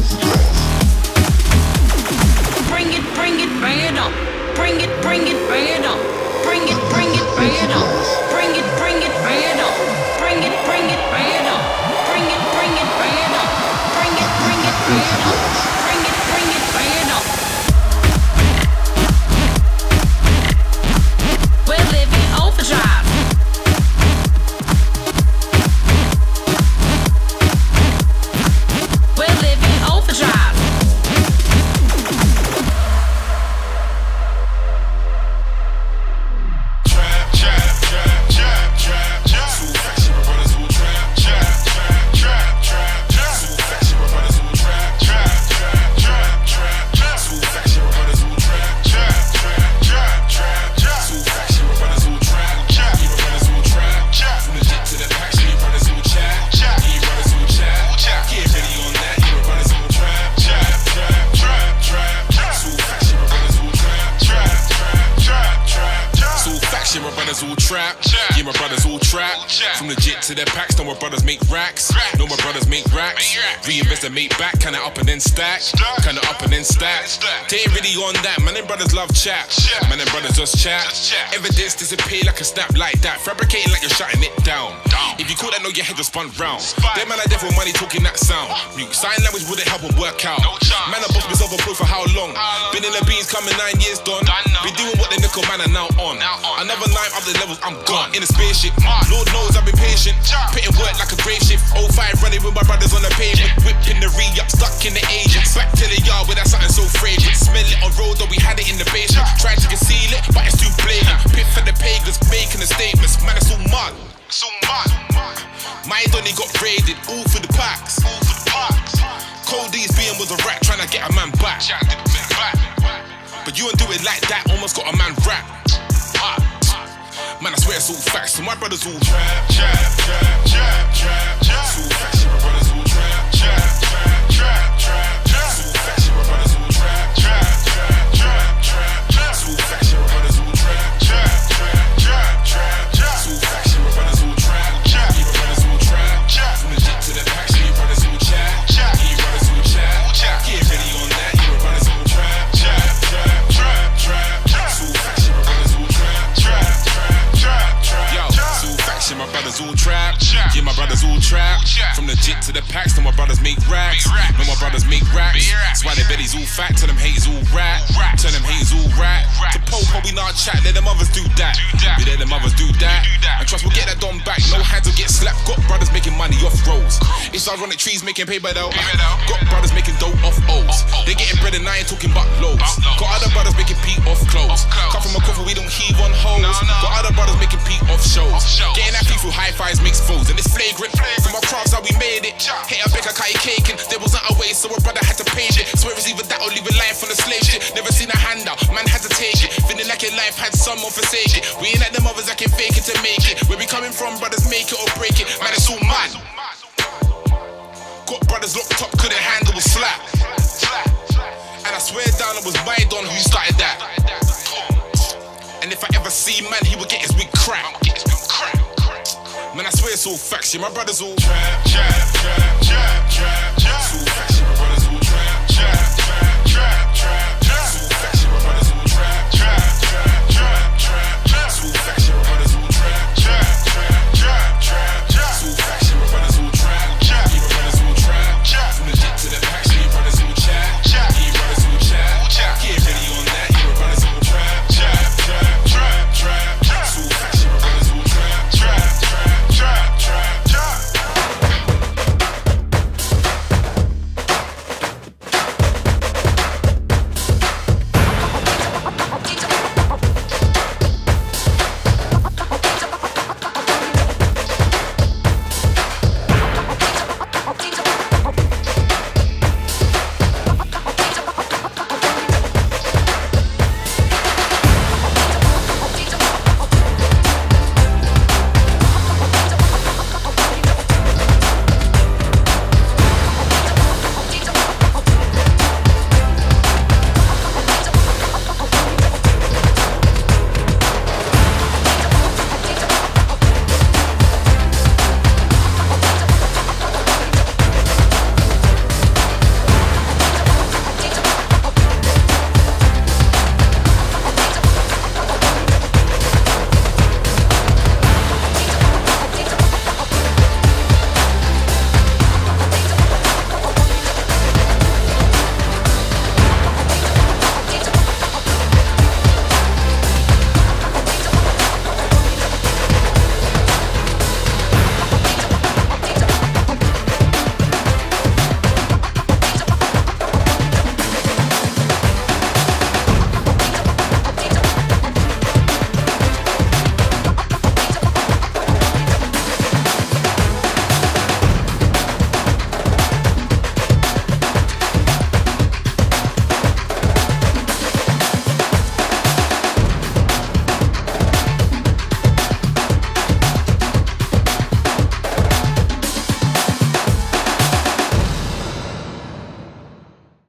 Christ. Brothers all trap. Yeah, my brothers all trap. From legit to their packs, know my brothers make racks. Know my brothers make racks. Reinvest and make back, kinda up and then stack. Kinda up and then stack. They ain't really on that, man. Them brothers love chat. Man, them brothers just chat. Evidence disappear like a snap like that. Fabricating like you're shutting it down. If you call that, know your head just spun round. Them man are there for money talking that sound. Mute sign language wouldn't help them work out. Man, I booked myself a proof for how long? Been in the beans coming nine years done. Been doing what the nickel man are now on. Another nine other levels, I'm gone. In a spaceship. Lord knows I've been patient. Putting work like a grave shift. 05 running with my brothers on the pavement. Whipping the re up, stuck in the agent. Back to the yard where that's something so fragrant. Smell it on road, though we had it in the basement. Tried to conceal it, but it's too blatant. Pit for the pagans, making the statements. Man, it's all mud. So mad. My only got raided, all for the packs. All for the parks. Cody's being was a rat, trying to get a man back. Chat did the back. But you don't do it like that, almost got a man rap. Man, I swear it's all facts. So my brothers all Trap, trap, trap, trap, trap, why all fat. Tell them haters all rat. Rat. Tell them haters all rat. Rats. To popo, we not chat. Let them others do that. Do that. We let them others do that. do that. And trust we'll get that done back. No hands will get slapped. Got brothers making money off roads. It's ironic trees making paper though. Paper though. Got brothers making dough off O's. Life had someone forsake it. We ain't like them others that can fake it to make it. Where we coming from, brothers make it or break it. Man, it's all mad. Got brothers locked up, couldn't handle a slap. And I swear down it was don who started that. And if I ever see man, he would get his wig cracked. Man, I swear it's all facts, yeah. My brothers all Trap, trap, trap, trap, trap.